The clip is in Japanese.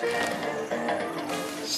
Hehehe